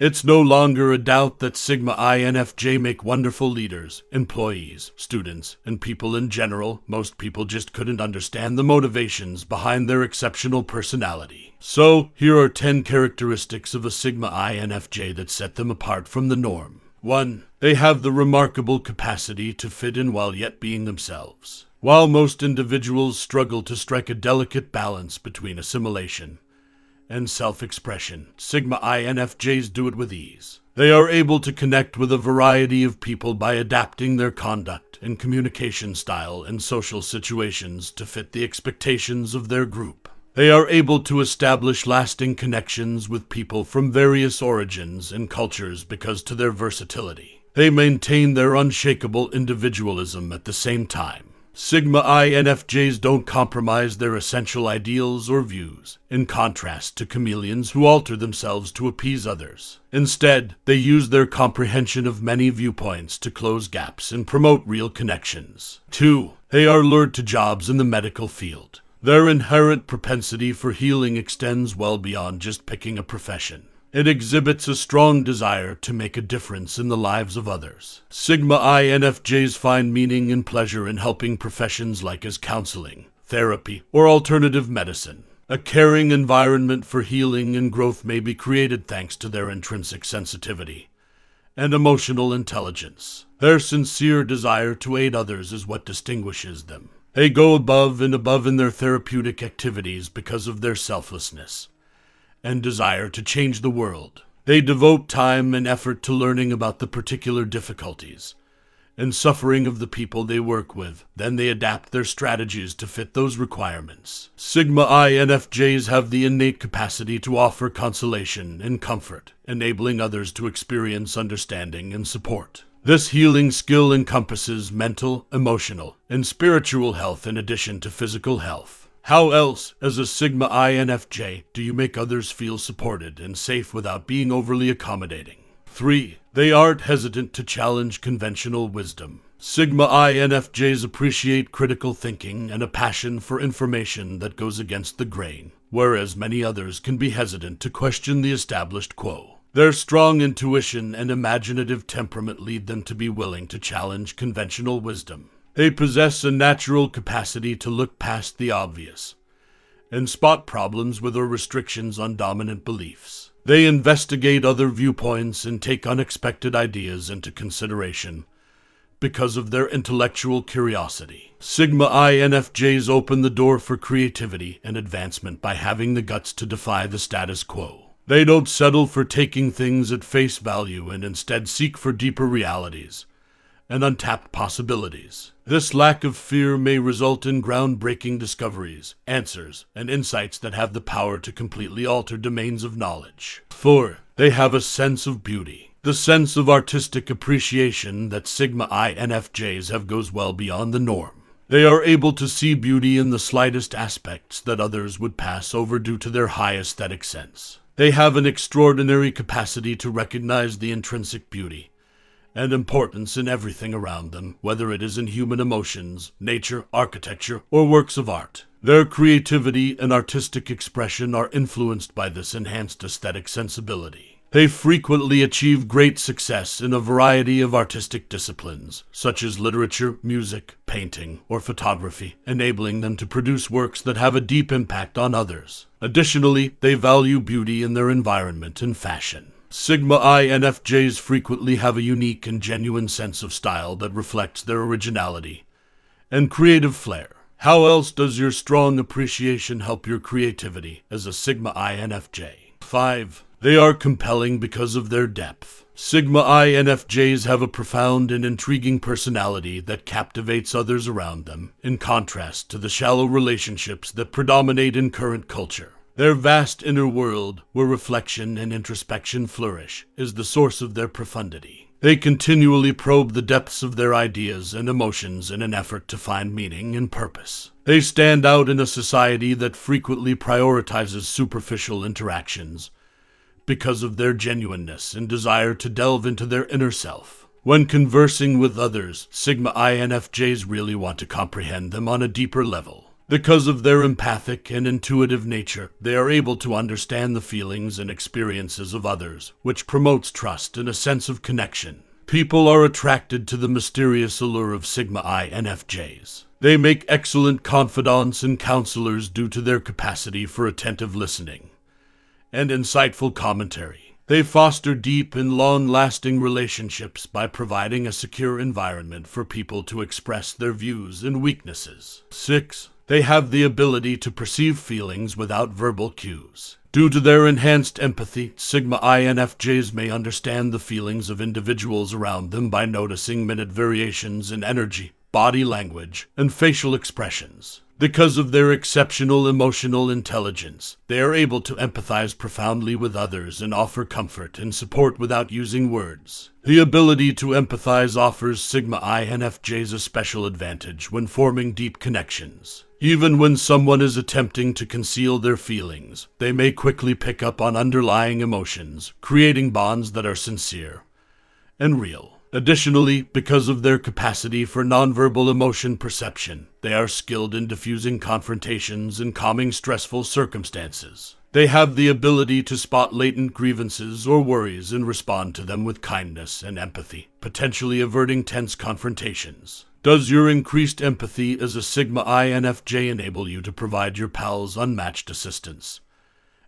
It's no longer a doubt that Sigma INFJ make wonderful leaders, employees, students, and people in general. Most people just couldn't understand the motivations behind their exceptional personality. So, here are 10 characteristics of a Sigma INFJ that set them apart from the norm. 1. They have the remarkable capacity to fit in while yet being themselves. While most individuals struggle to strike a delicate balance between assimilation and self expression. Sigma INFJs do it with ease. They are able to connect with a variety of people by adapting their conduct and communication style in social situations to fit the expectations of their group. They are able to establish lasting connections with people from various origins and cultures because to their versatility. They maintain their unshakable individualism at the same time. Sigma INFJs don't compromise their essential ideals or views, in contrast to chameleons who alter themselves to appease others. Instead, they use their comprehension of many viewpoints to close gaps and promote real connections. 2. They are lured to jobs in the medical field. Their inherent propensity for healing extends well beyond just picking a profession. It exhibits a strong desire to make a difference in the lives of others. Sigma INFJs find meaning and pleasure in helping professions like as counseling, therapy, or alternative medicine. A caring environment for healing and growth may be created thanks to their intrinsic sensitivity and emotional intelligence. Their sincere desire to aid others is what distinguishes them. They go above and above in their therapeutic activities because of their selflessness and desire to change the world. They devote time and effort to learning about the particular difficulties and suffering of the people they work with. Then they adapt their strategies to fit those requirements. Sigma INFJs have the innate capacity to offer consolation and comfort, enabling others to experience understanding and support. This healing skill encompasses mental, emotional, and spiritual health in addition to physical health. How else, as a Sigma INFJ, do you make others feel supported and safe without being overly accommodating? 3. They aren't hesitant to challenge conventional wisdom. Sigma INFJs appreciate critical thinking and a passion for information that goes against the grain, whereas many others can be hesitant to question the established quo. Their strong intuition and imaginative temperament lead them to be willing to challenge conventional wisdom. They possess a natural capacity to look past the obvious and spot problems with or restrictions on dominant beliefs. They investigate other viewpoints and take unexpected ideas into consideration because of their intellectual curiosity. Sigma INFJs open the door for creativity and advancement by having the guts to defy the status quo. They don't settle for taking things at face value and instead seek for deeper realities and untapped possibilities. This lack of fear may result in groundbreaking discoveries, answers, and insights that have the power to completely alter domains of knowledge. 4. They have a sense of beauty. The sense of artistic appreciation that Sigma INFJs have goes well beyond the norm. They are able to see beauty in the slightest aspects that others would pass over due to their high aesthetic sense. They have an extraordinary capacity to recognize the intrinsic beauty and importance in everything around them, whether it is in human emotions, nature, architecture, or works of art. Their creativity and artistic expression are influenced by this enhanced aesthetic sensibility. They frequently achieve great success in a variety of artistic disciplines, such as literature, music, painting, or photography, enabling them to produce works that have a deep impact on others. Additionally, they value beauty in their environment and fashion. Sigma INFJs frequently have a unique and genuine sense of style that reflects their originality and creative flair. How else does your strong appreciation help your creativity as a Sigma INFJ? 5. They are compelling because of their depth. Sigma INFJs have a profound and intriguing personality that captivates others around them, in contrast to the shallow relationships that predominate in current culture. Their vast inner world, where reflection and introspection flourish, is the source of their profundity. They continually probe the depths of their ideas and emotions in an effort to find meaning and purpose. They stand out in a society that frequently prioritizes superficial interactions because of their genuineness and desire to delve into their inner self. When conversing with others, Sigma INFJs really want to comprehend them on a deeper level. Because of their empathic and intuitive nature, they are able to understand the feelings and experiences of others, which promotes trust and a sense of connection. People are attracted to the mysterious allure of Sigma INFJs. They make excellent confidants and counselors due to their capacity for attentive listening and insightful commentary. They foster deep and long lasting relationships by providing a secure environment for people to express their views and weaknesses. 6. They have the ability to perceive feelings without verbal cues. Due to their enhanced empathy, Sigma INFJs may understand the feelings of individuals around them by noticing minute variations in energy, body language, and facial expressions. Because of their exceptional emotional intelligence, they are able to empathize profoundly with others and offer comfort and support without using words. The ability to empathize offers Sigma INFJs a special advantage when forming deep connections. Even when someone is attempting to conceal their feelings, they may quickly pick up on underlying emotions, creating bonds that are sincere and real. Additionally, because of their capacity for nonverbal emotion perception, they are skilled in diffusing confrontations and calming stressful circumstances. They have the ability to spot latent grievances or worries and respond to them with kindness and empathy, potentially averting tense confrontations. Does your increased empathy as a Sigma INFJ enable you to provide your pals unmatched assistance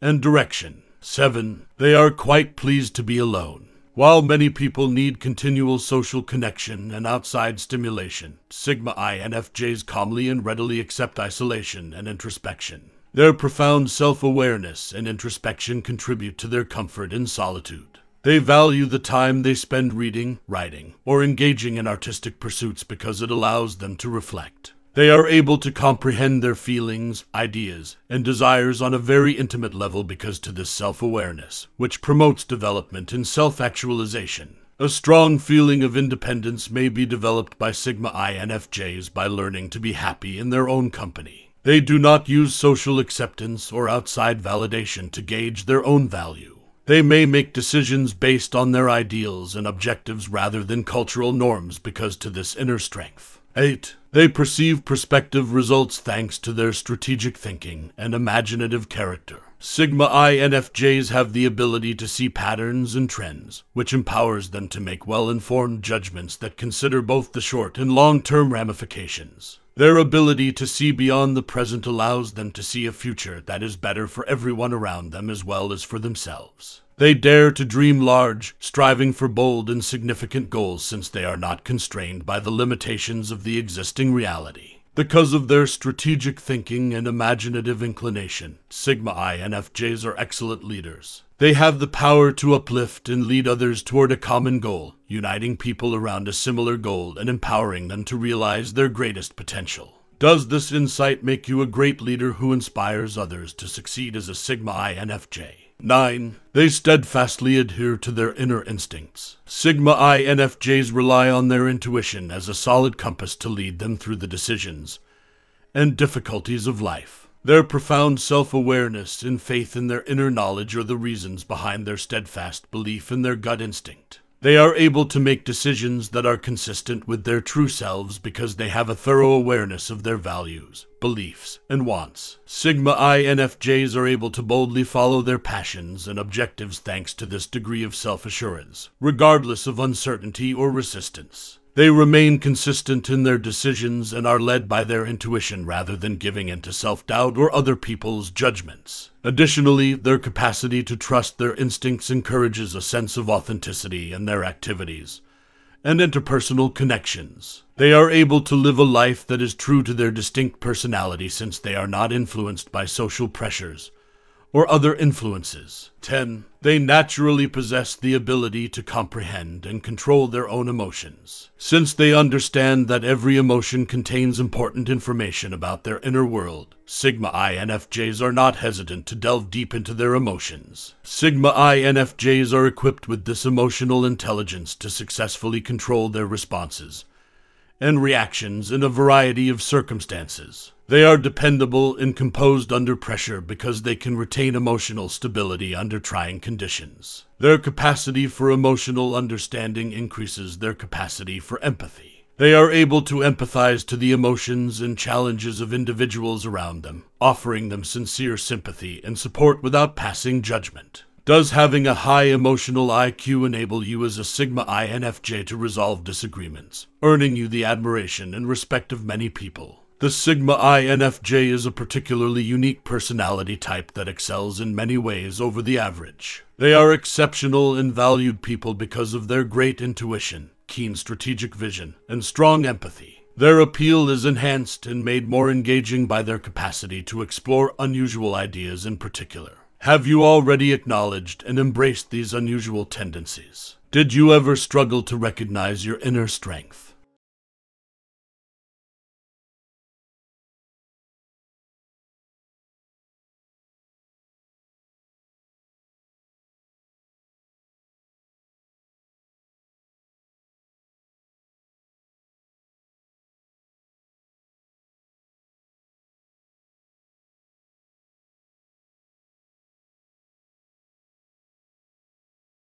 and direction? 7. They are quite pleased to be alone. While many people need continual social connection and outside stimulation, Sigma INFJs calmly and readily accept isolation and introspection. Their profound self awareness and introspection contribute to their comfort in solitude. They value the time they spend reading, writing, or engaging in artistic pursuits because it allows them to reflect. They are able to comprehend their feelings, ideas, and desires on a very intimate level because to this self awareness, which promotes development and self actualization. A strong feeling of independence may be developed by Sigma INFJs by learning to be happy in their own company. They do not use social acceptance or outside validation to gauge their own value. They may make decisions based on their ideals and objectives rather than cultural norms because to this inner strength. 8. They perceive prospective results thanks to their strategic thinking and imaginative character. Sigma INFJs have the ability to see patterns and trends, which empowers them to make well informed judgments that consider both the short and long term ramifications. Their ability to see beyond the present allows them to see a future that is better for everyone around them as well as for themselves. They dare to dream large, striving for bold and significant goals since they are not constrained by the limitations of the existing reality. Because of their strategic thinking and imaginative inclination, Sigma INFJs are excellent leaders. They have the power to uplift and lead others toward a common goal, uniting people around a similar goal and empowering them to realize their greatest potential. Does this insight make you a great leader who inspires others to succeed as a Sigma INFJ? 9. They steadfastly adhere to their inner instincts. Sigma INFJs rely on their intuition as a solid compass to lead them through the decisions and difficulties of life. Their profound self awareness and faith in their inner knowledge are the reasons behind their steadfast belief in their gut instinct. They are able to make decisions that are consistent with their true selves because they have a thorough awareness of their values, beliefs, and wants. Sigma INFJs are able to boldly follow their passions and objectives thanks to this degree of self assurance, regardless of uncertainty or resistance. They remain consistent in their decisions and are led by their intuition rather than giving in to self doubt or other people's judgments. Additionally, their capacity to trust their instincts encourages a sense of authenticity in their activities and interpersonal connections. They are able to live a life that is true to their distinct personality since they are not influenced by social pressures or other influences. 10. They naturally possess the ability to comprehend and control their own emotions. Since they understand that every emotion contains important information about their inner world, Sigma INFJs are not hesitant to delve deep into their emotions. Sigma INFJs are equipped with this emotional intelligence to successfully control their responses and reactions in a variety of circumstances. They are dependable and composed under pressure because they can retain emotional stability under trying conditions. Their capacity for emotional understanding increases their capacity for empathy. They are able to empathize to the emotions and challenges of individuals around them, offering them sincere sympathy and support without passing judgment. Does having a high emotional IQ enable you as a Sigma INFJ to resolve disagreements, earning you the admiration and respect of many people? The Sigma INFJ is a particularly unique personality type that excels in many ways over the average. They are exceptional and valued people because of their great intuition, keen strategic vision, and strong empathy. Their appeal is enhanced and made more engaging by their capacity to explore unusual ideas in particular. Have you already acknowledged and embraced these unusual tendencies? Did you ever struggle to recognize your inner strength?